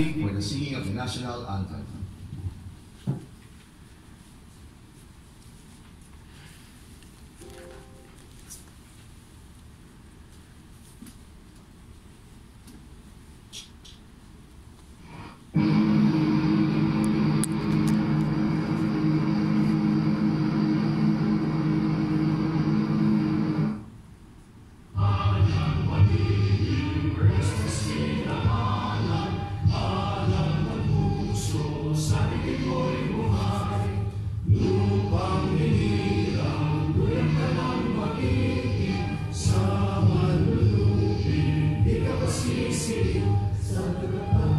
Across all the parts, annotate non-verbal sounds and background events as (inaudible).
for the singing of the national anthem. You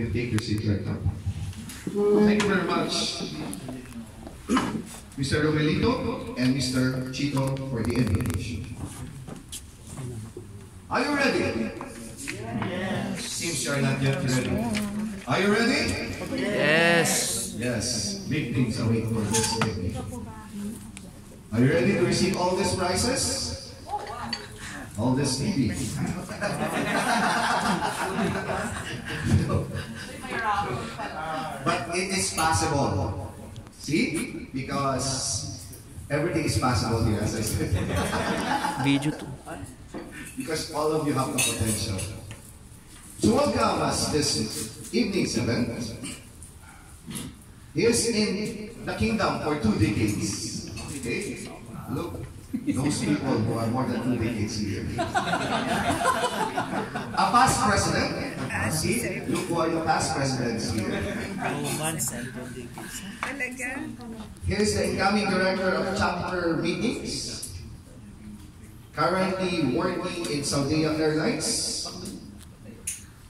can take your seat right now. Mm. Thank you very much, Mr. Romelito and Mr. Chito for the invitation. Are you ready? Yes. Seems you're not yet ready. Are you ready? Yes. Yes. Big things await for this evening. Are you ready to receive all these prizes? All this TV. (laughs) But it is possible. See? Because everything is possible here, as I said. (laughs) Because all of you have the potential. So welcome us this evening's event. He is in the kingdom for two decades. Okay? Look, those people who are more than two decades here. A past president. See? Look who are the past presidents here. months and. He is the incoming director of chapter meetings. Currently working in Saudi Airlines.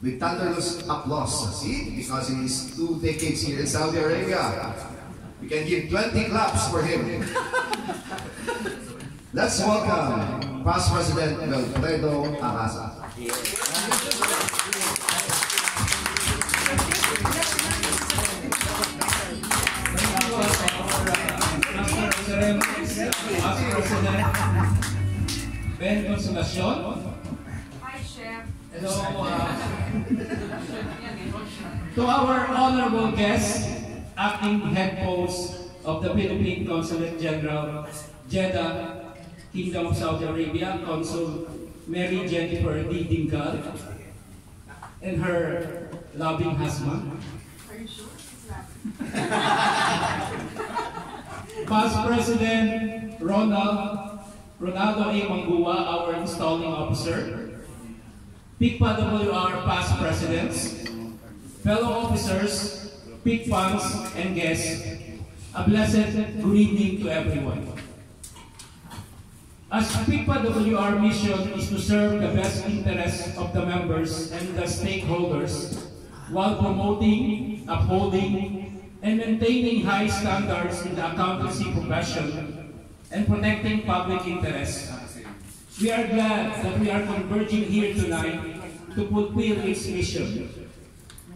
With thunderous applause. See? Because he is two decades here in Saudi Arabia. We can give 20 claps for him. Let's welcome past President Wilfredo Arasa. Ben Consolacion. Hi, Chef. Hello. uh, to our honorable guest, acting head post of the Philippine Consulate General, Jeddah, Kingdom of Saudi Arabia, Consul Mary Jennifer D. Dingal, and her loving husband. Are you sure? (laughs) Past President Ronald Ronaldo A. Mangua, our installing officer. PICPA WR past presidents, fellow officers, PICPANs, and guests, a blessed good evening to everyone. As PICPA WR mission is to serve the best interests of the members and the stakeholders while promoting, upholding, and maintaining high standards in the accountancy profession and protecting public interest. We are glad that we are converging here tonight to fulfill its mission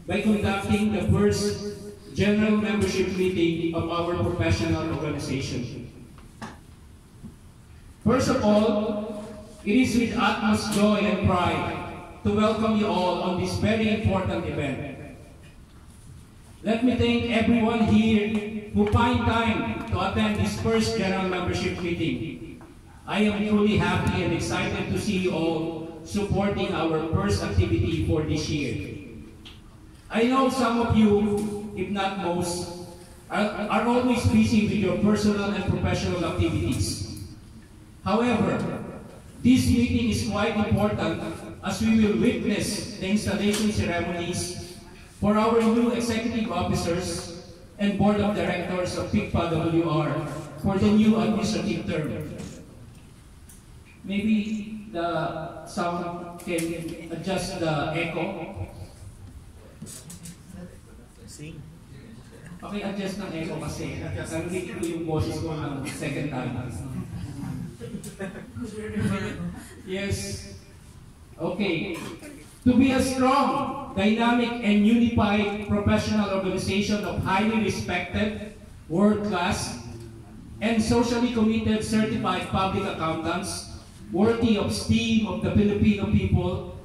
by conducting the first general membership meeting of our professional organization. First of all, it is with utmost joy and pride to welcome you all on this very important event. Let me thank everyone here who find time to attend this first general membership meeting. I am truly happy and excited to see you all supporting our first activity for this year. I know some of you, if not most, are, are always busy with your personal and professional activities. However, this meeting is quite important as we will witness the installation ceremonies for our new executive officers and Board of Directors of PICPA WR for the new administrative term. Maybe the sound can adjust the echo. Sing. Okay, adjust ng echo kasi narinig ko yung boses ko ng second time. Yes. Okay. To be a strong, dynamic, and unified professional organization of highly respected, world-class, and socially committed certified public accountants worthy of esteem of the Filipino people,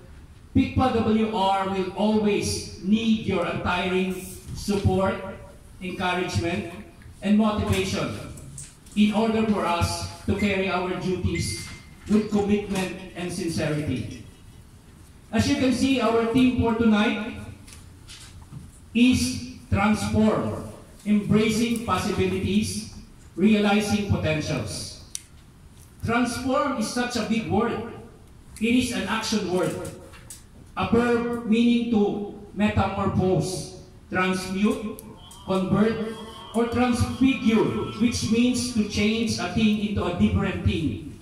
PICPA WR will always need your untiring support, encouragement, and motivation in order for us to carry our duties with commitment and sincerity. As you can see, our theme for tonight is transform, embracing possibilities, realizing potentials. Transform is such a big word. It is an action word. A verb meaning to metamorphose, transmute, convert, or transfigure, which means to change a thing into a different thing.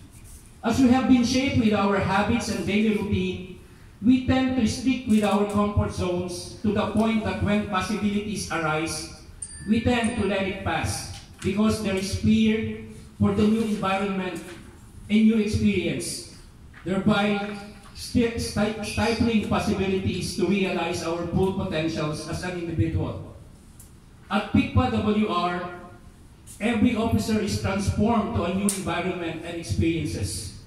As we have been shaped with our habits and daily routine, we tend to stick with our comfort zones to the point that when possibilities arise, we tend to let it pass because there is fear for the new environment and new experience, thereby sti- sti- stifling possibilities to realize our full potentials as an individual. At PICPA WR, every officer is transformed to a new environment and experiences,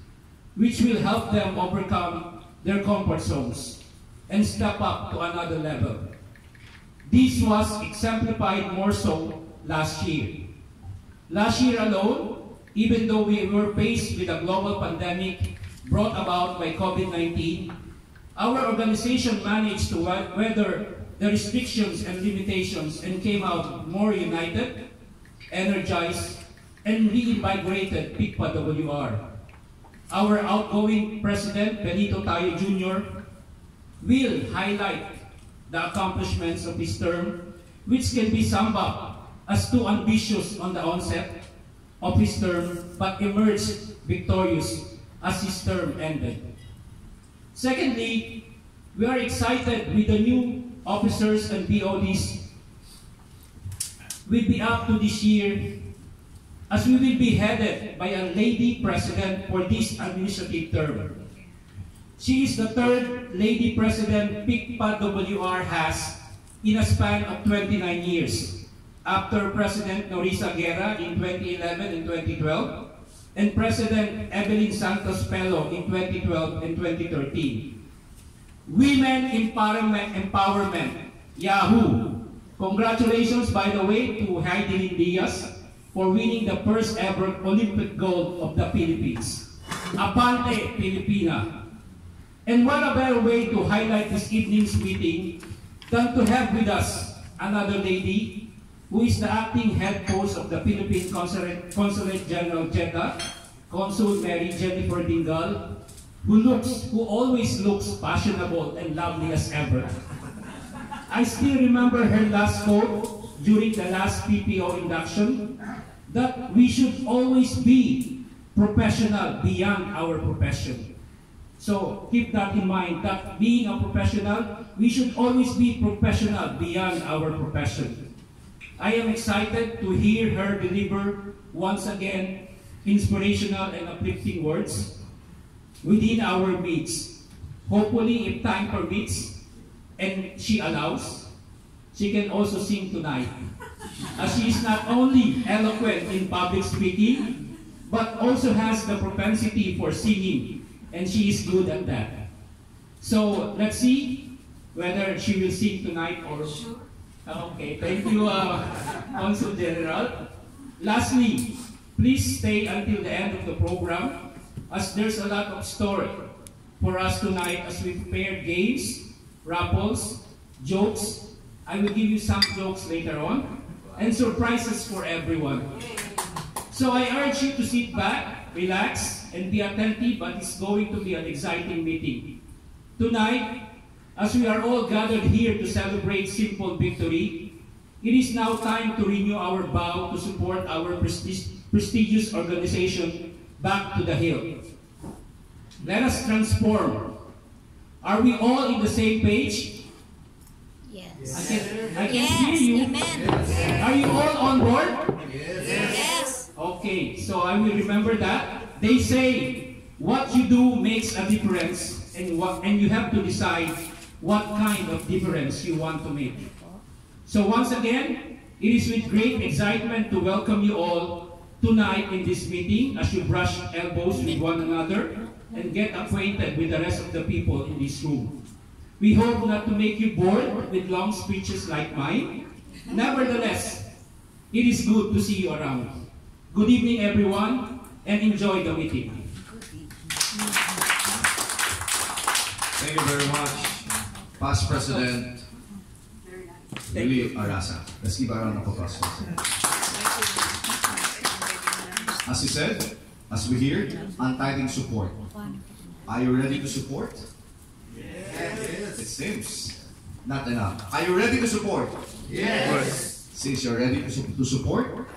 which will help them overcome their comfort zones and step up to another level. This was exemplified more so last year. Last year alone, even though we were faced with a global pandemic brought about by COVID-19, our organization managed to we- weather the restrictions and limitations and came out more united, energized, and reinvigorated PICPA WR. Our outgoing President, Benito Tayo Jr., will highlight the accomplishments of his term, which can be summed up as too ambitious on the onset of his term, but emerged victorious as his term ended. Secondly, we are excited with the new officers and BODs will be up to this year as we will be headed by a lady president for this administrative term. She is the third lady president PICPA WR has in a span of 29 years, after President Norisa Guerra in 2011 and 2012, and President Evelyn Santos Pelo in 2012 and 2013. Women Empowerment, Yahoo! Congratulations, by the way, to Heidelin Diaz for winning the first ever Olympic gold of the Philippines. Abante, Filipina! And what a better way to highlight this evening's meeting than to have with us another lady who is the acting head coach of the Philippine Consulate, Consulate General Jeddah, Consul Mary Jennifer Dingal, who looks, who always looks fashionable and lovely as ever. I still remember her last quote during the last PPO induction that we should always be professional beyond our profession. So keep that in mind that being a professional, we should always be professional beyond our profession. I am excited to hear her deliver once again inspirational and uplifting words within our meets. Hopefully, if time permits and she allows, she can also sing tonight. As she is not only eloquent in public speaking, but also has the propensity for singing, and she is good at that. So let's see whether she will sing tonight or. Sure. Okay, thank you, uh, Consul General. Lastly, please stay until the end of the program, as there's a lot of story for us tonight as we prepare games, raffles, jokes. I will give you some jokes later on, and surprises for everyone. So I urge you to sit back, relax, and be attentive, but it's going to be an exciting meeting. Tonight, as we are all gathered here to celebrate simple victory, it is now time to renew our vow to support our prestigious organization back to the hill. Let us transform. Are we all in the same page? I Yes. can, I can Yes. hear you. Amen. Are you all on board? Yes. Okay, so I will remember that. They say what you do makes a difference and what and you have to decide what kind of difference you want to make. So once again, it is with great excitement to welcome you all tonight in this meeting as you brush elbows with one another and get acquainted with the rest of the people in this room. We hope not to make you bored with long speeches like mine. Nevertheless, it is good to see you around. Good evening, everyone, and enjoy the meeting. Thank you very much, Past President Very nice. Arasa. Let's give a round of applause. As he said, as we hear, untiring support. Are you ready to support? Yes. Seems not enough. Are you ready to support? Yes. Since you're ready to support,